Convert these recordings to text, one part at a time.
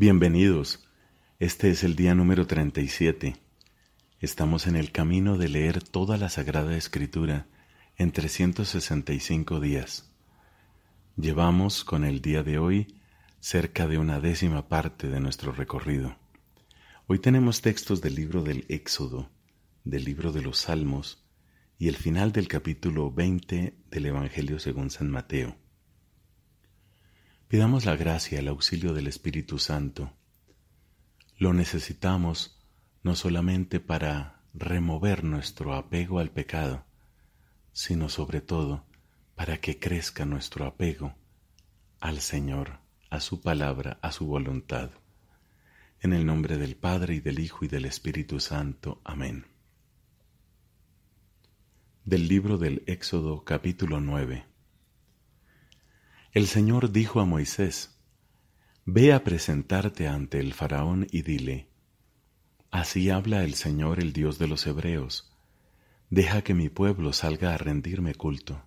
Bienvenidos. Este es el día número 37. Estamos en el camino de leer toda la Sagrada Escritura en 365 días. Llevamos con el día de hoy cerca de una décima parte de nuestro recorrido. Hoy tenemos textos del libro del Éxodo, del libro de los Salmos y el final del capítulo 20 del Evangelio según San Mateo. Pidamos la gracia, el auxilio del Espíritu Santo. Lo necesitamos no solamente para remover nuestro apego al pecado, sino sobre todo para que crezca nuestro apego al Señor, a su palabra, a su voluntad. En el nombre del Padre y del Hijo y del Espíritu Santo. Amén. Del libro del Éxodo capítulo 9. El Señor dijo a Moisés, Ve a presentarte ante el faraón y dile, Así habla el Señor el Dios de los Hebreos, deja que mi pueblo salga a rendirme culto.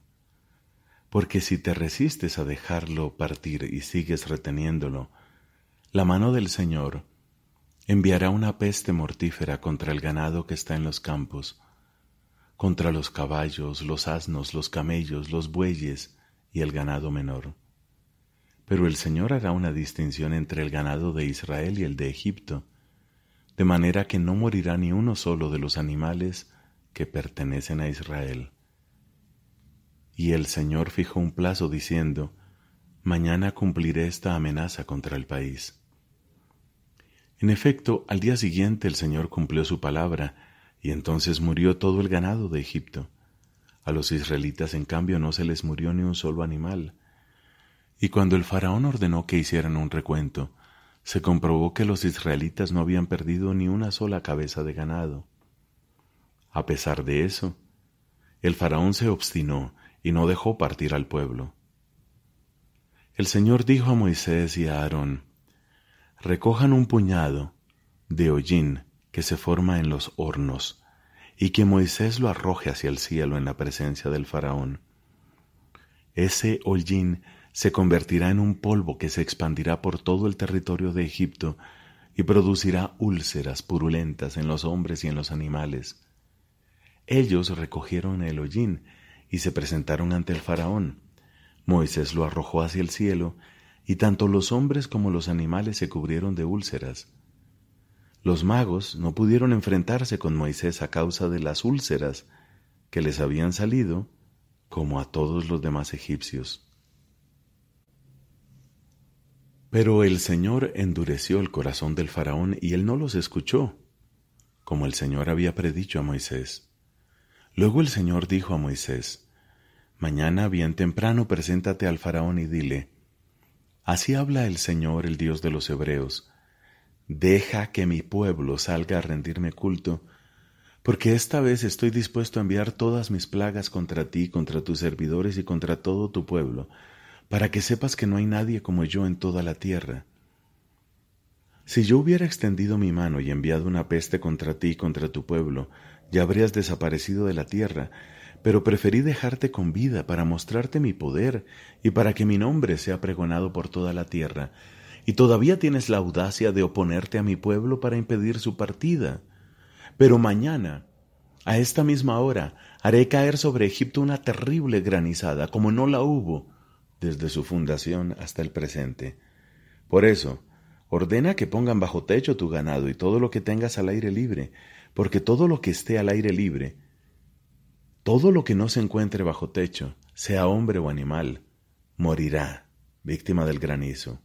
Porque si te resistes a dejarlo partir y sigues reteniéndolo, la mano del Señor enviará una peste mortífera contra el ganado que está en los campos, contra los caballos, los asnos, los camellos, los bueyes, y el ganado menor. Pero el Señor hará una distinción entre el ganado de Israel y el de Egipto, de manera que no morirá ni uno solo de los animales que pertenecen a Israel. Y el Señor fijó un plazo diciendo, Mañana cumpliré esta amenaza contra el país. En efecto, al día siguiente el Señor cumplió su palabra, y entonces murió todo el ganado de Egipto. A los israelitas, en cambio, no se les murió ni un solo animal. Y cuando el faraón ordenó que hicieran un recuento, se comprobó que los israelitas no habían perdido ni una sola cabeza de ganado. A pesar de eso, el faraón se obstinó y no dejó partir al pueblo. El Señor dijo a Moisés y a Aarón, recojan un puñado de hollín que se forma en los hornos y que Moisés lo arroje hacia el cielo en la presencia del faraón. Ese hollín se convertirá en un polvo que se expandirá por todo el territorio de Egipto y producirá úlceras purulentas en los hombres y en los animales. Ellos recogieron el hollín y se presentaron ante el faraón. Moisés lo arrojó hacia el cielo, y tanto los hombres como los animales se cubrieron de úlceras. Los magos no pudieron enfrentarse con Moisés a causa de las úlceras que les habían salido, como a todos los demás egipcios. Pero el Señor endureció el corazón del faraón y él no los escuchó, como el Señor había predicho a Moisés. Luego el Señor dijo a Moisés, Mañana bien temprano preséntate al faraón y dile, Así habla el Señor, el Dios de los Hebreos, Deja que mi pueblo salga a rendirme culto, porque esta vez estoy dispuesto a enviar todas mis plagas contra ti, contra tus servidores y contra todo tu pueblo, para que sepas que no hay nadie como yo en toda la tierra. Si yo hubiera extendido mi mano y enviado una peste contra ti y contra tu pueblo, ya habrías desaparecido de la tierra, pero preferí dejarte con vida para mostrarte mi poder y para que mi nombre sea pregonado por toda la tierra, y todavía tienes la audacia de oponerte a mi pueblo para impedir su partida. Pero mañana, a esta misma hora, haré caer sobre Egipto una terrible granizada, como no la hubo desde su fundación hasta el presente. Por eso, ordena que pongan bajo techo tu ganado y todo lo que tengas al aire libre, porque todo lo que esté al aire libre, todo lo que no se encuentre bajo techo, sea hombre o animal, morirá, víctima del granizo.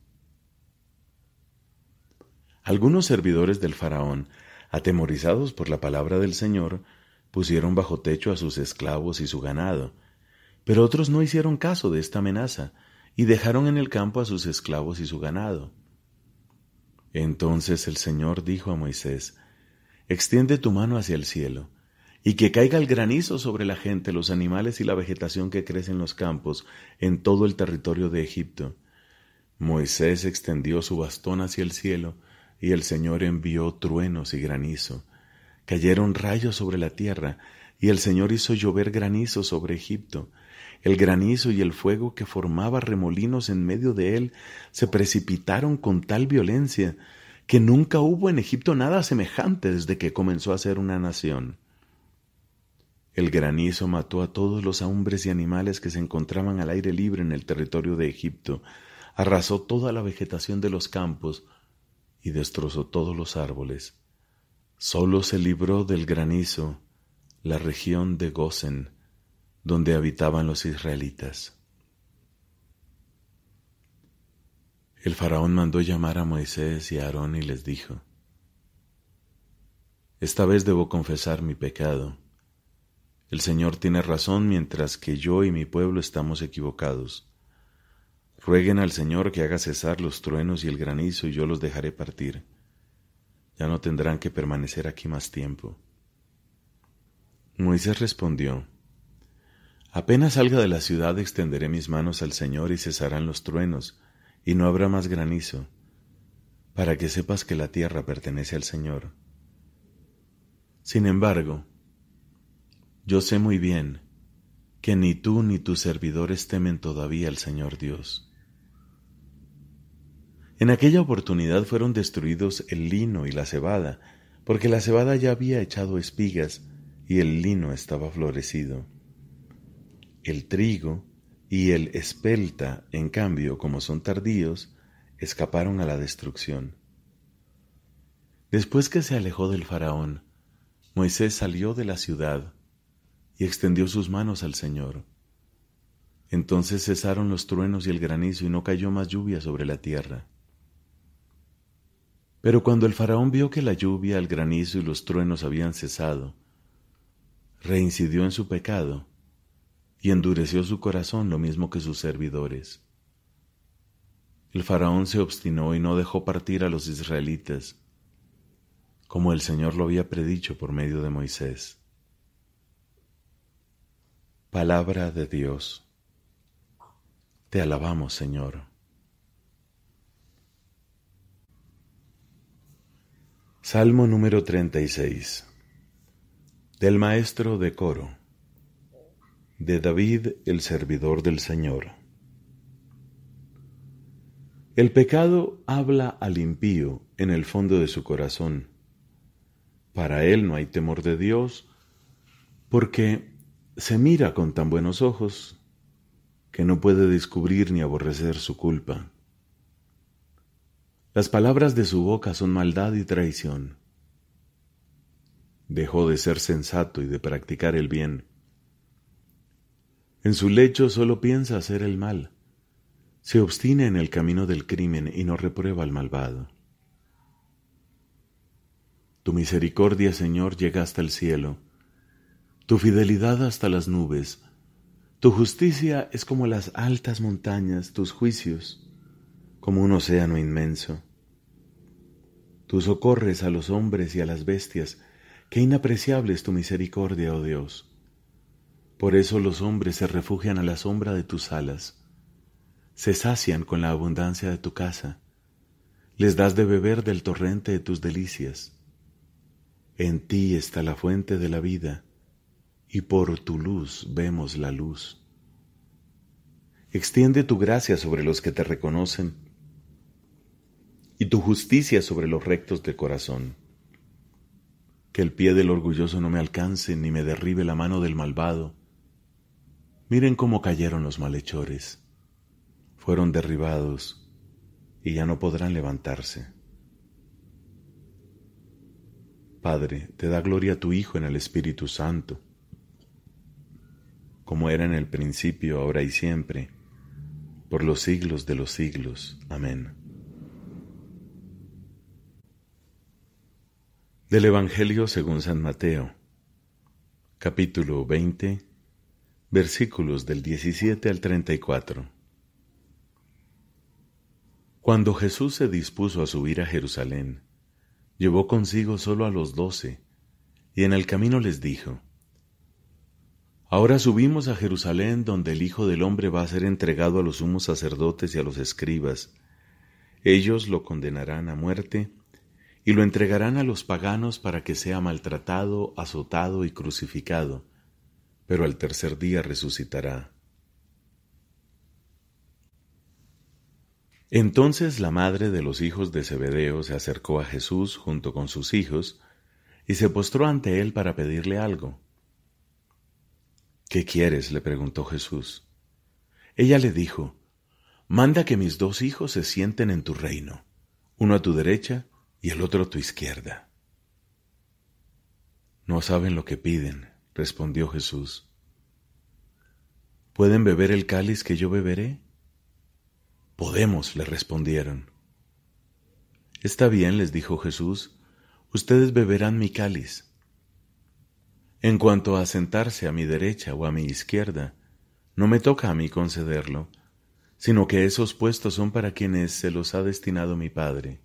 Algunos servidores del faraón, atemorizados por la palabra del Señor, pusieron bajo techo a sus esclavos y su ganado, pero otros no hicieron caso de esta amenaza y dejaron en el campo a sus esclavos y su ganado. Entonces el Señor dijo a Moisés, Extiende tu mano hacia el cielo, y que caiga el granizo sobre la gente, los animales y la vegetación que crece en los campos, en todo el territorio de Egipto. Moisés extendió su bastón hacia el cielo, y el Señor envió truenos y granizo. Cayeron rayos sobre la tierra, y el Señor hizo llover granizo sobre Egipto, El granizo y el fuego que formaba remolinos en medio de él se precipitaron con tal violencia que nunca hubo en Egipto nada semejante desde que comenzó a ser una nación. El granizo mató a todos los hombres y animales que se encontraban al aire libre en el territorio de Egipto, arrasó toda la vegetación de los campos y destrozó todos los árboles. Solo se libró del granizo la región de Gosen, donde habitaban los israelitas. El faraón mandó llamar a Moisés y a Aarón y les dijo, Esta vez debo confesar mi pecado. El Señor tiene razón mientras que yo y mi pueblo estamos equivocados. Rueguen al Señor que haga cesar los truenos y el granizo y yo los dejaré partir. Ya no tendrán que permanecer aquí más tiempo. Moisés respondió, Apenas salga de la ciudad extenderé mis manos al Señor y cesarán los truenos, y no habrá más granizo, para que sepas que la tierra pertenece al Señor. Sin embargo, yo sé muy bien que ni tú ni tus servidores temen todavía al Señor Dios. En aquella oportunidad fueron destruidos el lino y la cebada, porque la cebada ya había echado espigas y el lino estaba florecido. El trigo y el espelta, en cambio, como son tardíos, escaparon a la destrucción. Después que se alejó del faraón, Moisés salió de la ciudad y extendió sus manos al Señor. Entonces cesaron los truenos y el granizo y no cayó más lluvia sobre la tierra. Pero cuando el faraón vio que la lluvia, el granizo y los truenos habían cesado, reincidió en su pecado y endureció su corazón lo mismo que sus servidores. El faraón se obstinó y no dejó partir a los israelitas, como el Señor lo había predicho por medio de Moisés. Palabra de Dios. Te alabamos, Señor. Salmo número 36 Del maestro de coro de David el servidor del Señor. El pecado habla al impío en el fondo de su corazón. Para él no hay temor de Dios, porque se mira con tan buenos ojos que no puede descubrir ni aborrecer su culpa. Las palabras de su boca son maldad y traición. Dejó de ser sensato y de practicar el bien en su lecho solo piensa hacer el mal. Se obstina en el camino del crimen y no reprueba al malvado. Tu misericordia, Señor, llega hasta el cielo, tu fidelidad hasta las nubes. Tu justicia es como las altas montañas, tus juicios como un océano inmenso. Tú socorres a los hombres y a las bestias, qué inapreciable es tu misericordia, oh Dios. Por eso los hombres se refugian a la sombra de tus alas, se sacian con la abundancia de tu casa, les das de beber del torrente de tus delicias. En ti está la fuente de la vida, y por tu luz vemos la luz. Extiende tu gracia sobre los que te reconocen, y tu justicia sobre los rectos de corazón. Que el pie del orgulloso no me alcance, ni me derribe la mano del malvado Miren cómo cayeron los malhechores. Fueron derribados y ya no podrán levantarse. Padre, te da gloria a tu Hijo en el Espíritu Santo, como era en el principio, ahora y siempre, por los siglos de los siglos. Amén. Del Evangelio según San Mateo, capítulo 20, versículos del 17 al 34. Cuando Jesús se dispuso a subir a Jerusalén, llevó consigo solo a los doce, y en el camino les dijo, Ahora subimos a Jerusalén donde el Hijo del Hombre va a ser entregado a los sumos sacerdotes y a los escribas. Ellos lo condenarán a muerte y lo entregarán a los paganos para que sea maltratado, azotado y crucificado, pero al tercer día resucitará. Entonces la madre de los hijos de Zebedeo se acercó a Jesús junto con sus hijos y se postró ante él para pedirle algo. ¿Qué quieres? le preguntó Jesús. Ella le dijo, Manda que mis dos hijos se sienten en tu reino, uno a tu derecha y el otro tu izquierda. No saben lo que piden, respondió Jesús. ¿Pueden beber el cáliz que yo beberé? Podemos, le respondieron. Está bien, les dijo Jesús, ustedes beberán mi cáliz. En cuanto a sentarse a mi derecha o a mi izquierda, no me toca a mí concederlo, sino que esos puestos son para quienes se los ha destinado mi Padre.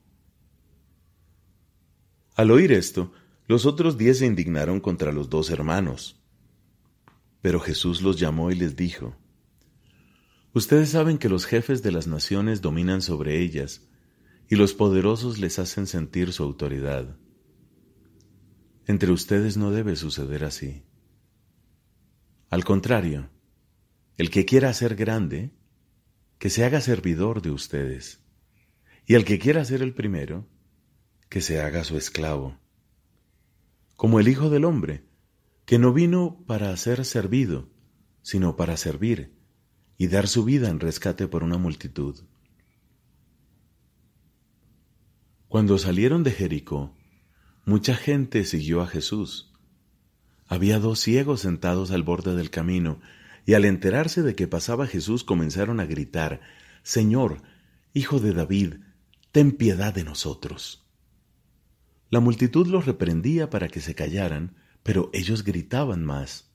Al oír esto, los otros diez se indignaron contra los dos hermanos. Pero Jesús los llamó y les dijo, Ustedes saben que los jefes de las naciones dominan sobre ellas, y los poderosos les hacen sentir su autoridad. Entre ustedes no debe suceder así. Al contrario, el que quiera ser grande, que se haga servidor de ustedes, y el que quiera ser el primero, que se haga su esclavo. Como el Hijo del Hombre, que no vino para ser servido, sino para servir y dar su vida en rescate por una multitud. Cuando salieron de Jericó, mucha gente siguió a Jesús. Había dos ciegos sentados al borde del camino, y al enterarse de que pasaba Jesús comenzaron a gritar, Señor, Hijo de David, ten piedad de nosotros. La multitud los reprendía para que se callaran, pero ellos gritaban más,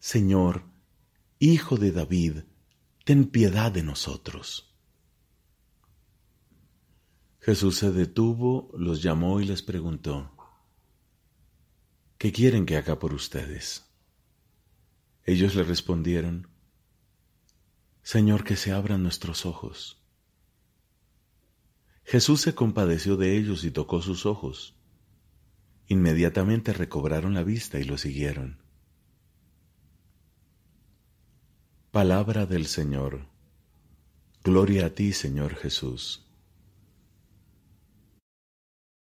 Señor, Hijo de David, ten piedad de nosotros. Jesús se detuvo, los llamó y les preguntó, ¿qué quieren que haga por ustedes? Ellos le respondieron, Señor, que se abran nuestros ojos. Jesús se compadeció de ellos y tocó sus ojos. Inmediatamente recobraron la vista y lo siguieron. Palabra del Señor. Gloria a ti, Señor Jesús.